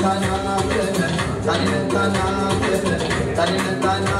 tanana, tanana, tanana, tanana, tanana, tanana,